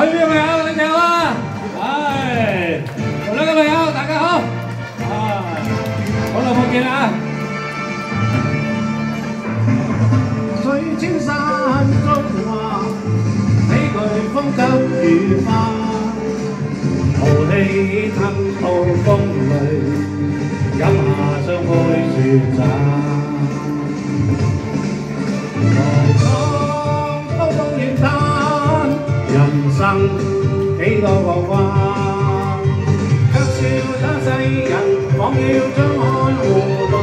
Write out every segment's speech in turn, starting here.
hỏi viên này không lên theo á. Đấy còn lớn lên không tặng không à có là một gian công hòa 几多个弯，却笑他世人仿要将看护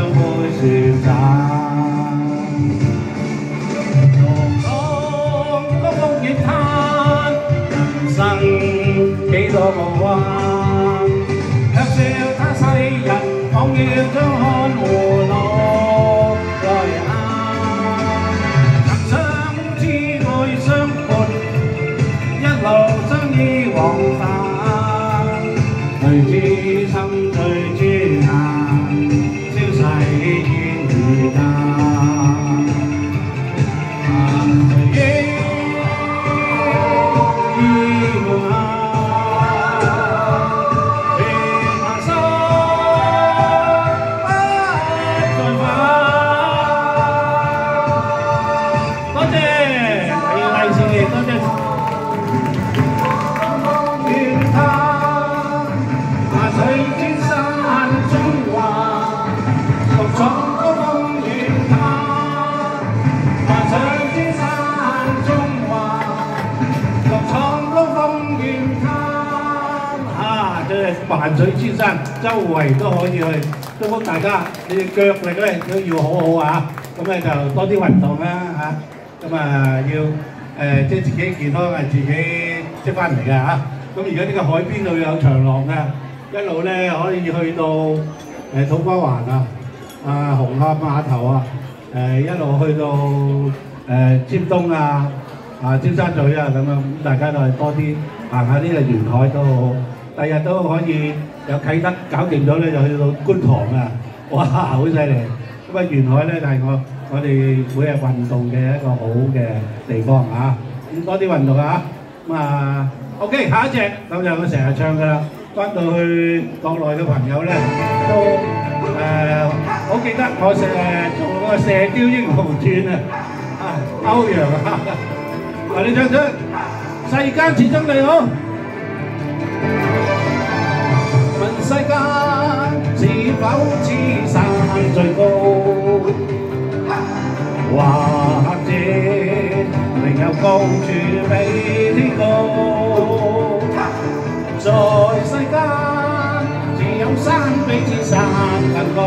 phương vui dịu dàng con có không nhịn than rằng cái đó bỏ qua theo siêu mong yêu thương hôn hồn 萬水千山，周圍都可以去。祝福大家，你哋腳力咧都要好好啊！咁咧就多啲運動啦嚇。咁啊要誒即係自己健康係自己識翻嚟嘅嚇。咁而家呢個海邊度有長廊嘅，一路咧可以去到誒土瓜灣啊、啊紅磡碼頭啊，誒一路去到誒尖東啊、啊尖沙咀啊咁樣，咁大家都係多啲行下呢個沿海都好。第日都可以有启德搞掂咗咧，就去到观塘啊！哇，好犀利！咁啊，沿海咧就系我我哋每日运动嘅一个好嘅地方啊！咁多啲运动啊！咁啊，OK，下一只咁就我成日唱噶啦。翻到去国内嘅朋友咧，都诶好记得我成诶做嗰个《射雕英雄传》啊，啊欧阳啊，嗱你唱出世间始终你好。 世间是否此山最高？或者另有高处比天高？在世间自有山比此山更高，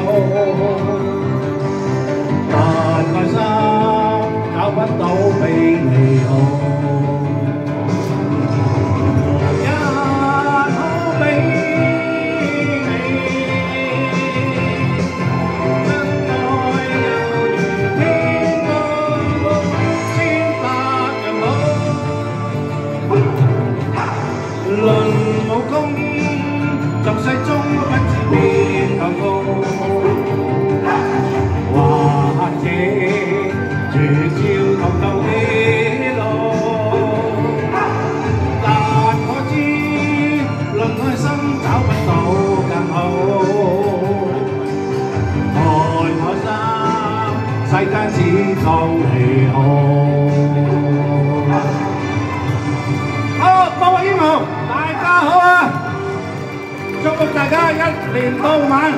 连到晚，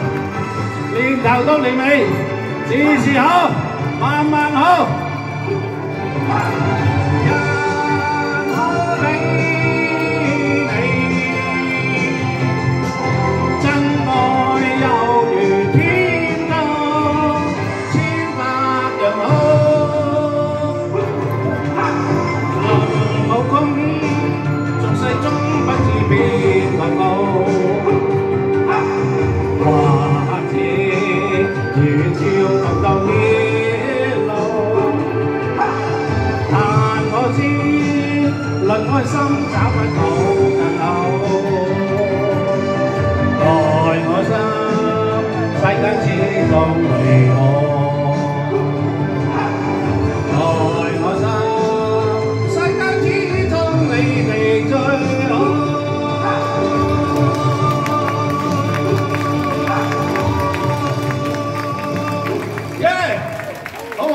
连头到连尾，事事好，万万好。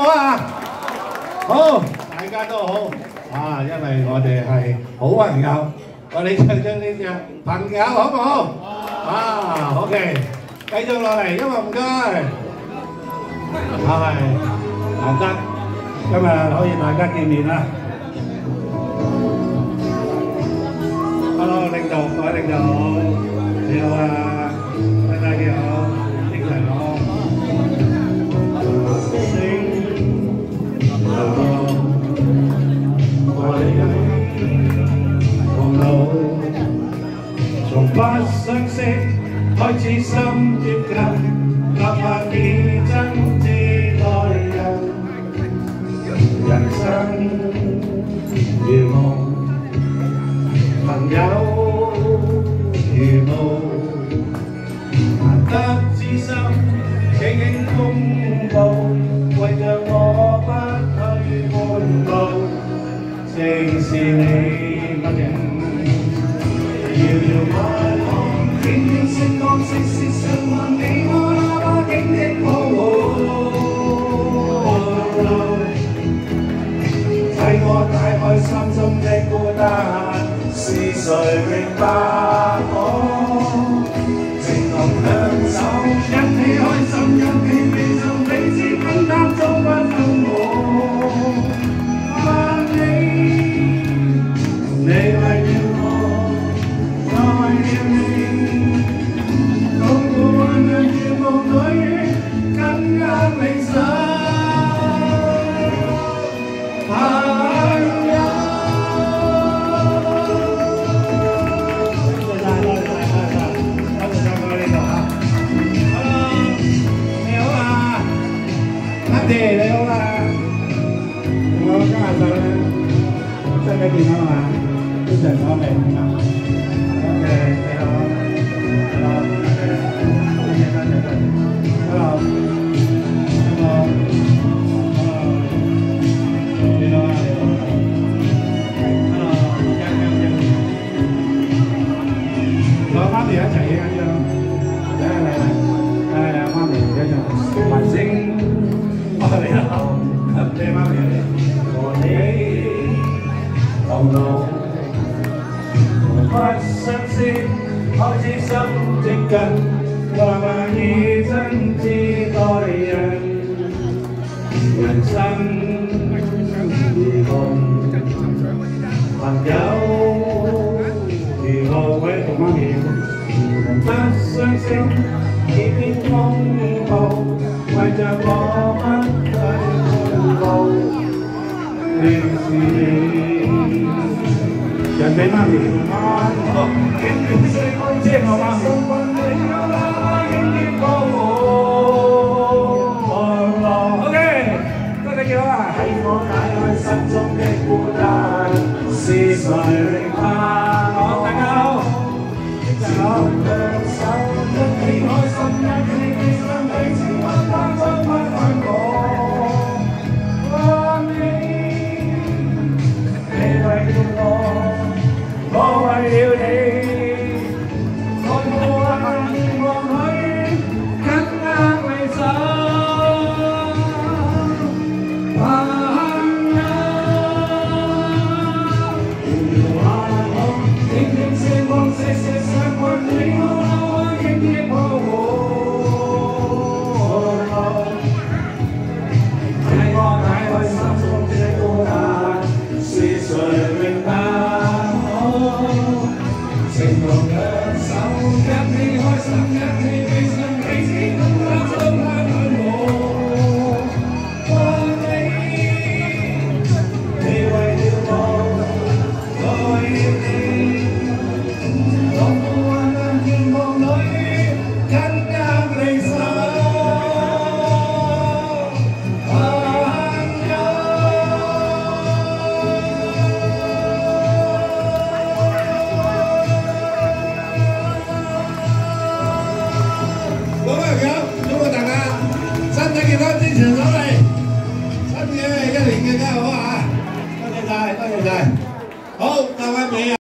好唔好啊？好，大家都好啊，因为我哋系好朋友，我哋唱唱呢只朋友好唔好？啊，OK，继续落嚟，音乐唔该，系难得今日可以大家见面啦。Hello，领导，各位领导好，你好啊， 从不相识开始心接近，哪怕以真挚待人，人生如梦，朋友如雾，难得知心，几经风暴，为着我不去半步，正是你不认。 Quindi se non sei sing, sei un amico đề đấy ông ạ Nó các bạn giờ Xem cái gì nó là Cứ để nó về Ok, thế đó Hello Hello Hello 导吓。Hello，你好啊，Andy 你好啊，我今日就咧身体健康啊，非常方便啊。Oh, 不相识，开始心接近，